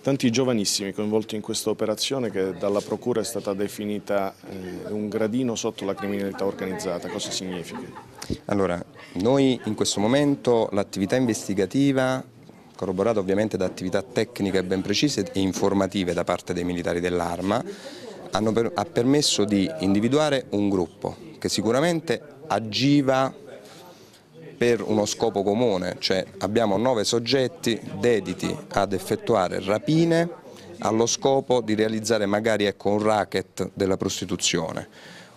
Tanti giovanissimi coinvolti in questa operazione che dalla Procura è stata definita eh, un gradino sotto la criminalità organizzata, cosa significa? Allora, noi in questo momento l'attività investigativa corroborata ovviamente da attività tecniche ben precise e informative da parte dei militari dell'arma, ha permesso di individuare un gruppo che sicuramente agiva per uno scopo comune, cioè abbiamo nove soggetti dediti ad effettuare rapine allo scopo di realizzare magari ecco, un racket della prostituzione,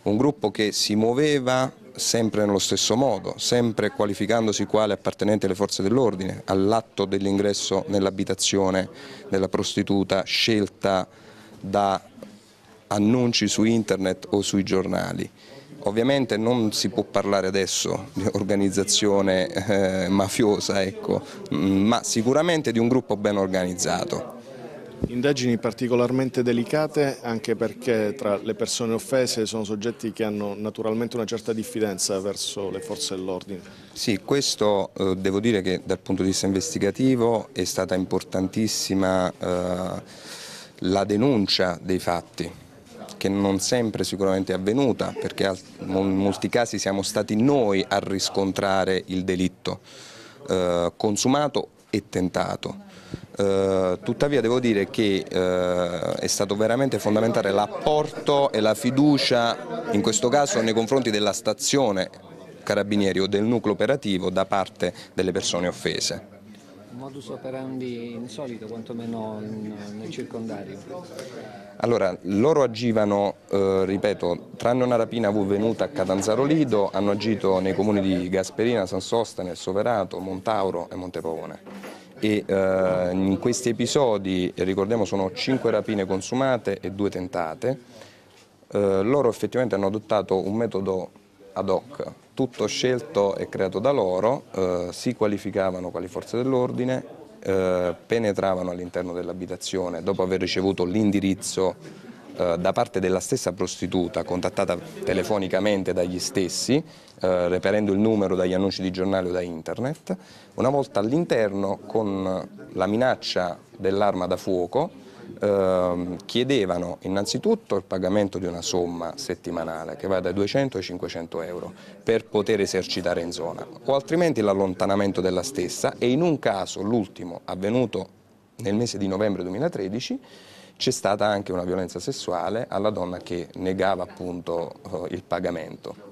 un gruppo che si muoveva sempre nello stesso modo, sempre qualificandosi quale appartenente alle forze dell'ordine, all'atto dell'ingresso nell'abitazione della prostituta scelta da annunci su internet o sui giornali. Ovviamente non si può parlare adesso di organizzazione eh, mafiosa, ecco, ma sicuramente di un gruppo ben organizzato. Indagini particolarmente delicate anche perché tra le persone offese sono soggetti che hanno naturalmente una certa diffidenza verso le forze dell'ordine. Sì, questo eh, devo dire che dal punto di vista investigativo è stata importantissima eh, la denuncia dei fatti che non sempre sicuramente è avvenuta perché in molti casi siamo stati noi a riscontrare il delitto eh, consumato e tentato. Uh, tuttavia devo dire che uh, è stato veramente fondamentale l'apporto e la fiducia in questo caso nei confronti della stazione carabinieri o del nucleo operativo da parte delle persone offese un modus operandi insolito, quantomeno nel circondario? Allora, loro agivano, eh, ripeto, tranne una rapina avvenuta a Catanzaro Lido, hanno agito nei comuni di Gasperina, San Sostene, Soverato, Montauro e Montepavone. E eh, in questi episodi, ricordiamo, sono cinque rapine consumate e due tentate. Eh, loro effettivamente hanno adottato un metodo ad hoc, tutto scelto e creato da loro, eh, si qualificavano quali forze dell'ordine, eh, penetravano all'interno dell'abitazione dopo aver ricevuto l'indirizzo eh, da parte della stessa prostituta contattata telefonicamente dagli stessi, eh, reperendo il numero dagli annunci di giornale o da internet, una volta all'interno con la minaccia dell'arma da fuoco eh, chiedevano innanzitutto il pagamento di una somma settimanale che va dai 200 ai 500 euro per poter esercitare in zona o altrimenti l'allontanamento della stessa e in un caso, l'ultimo avvenuto nel mese di novembre 2013, c'è stata anche una violenza sessuale alla donna che negava appunto eh, il pagamento.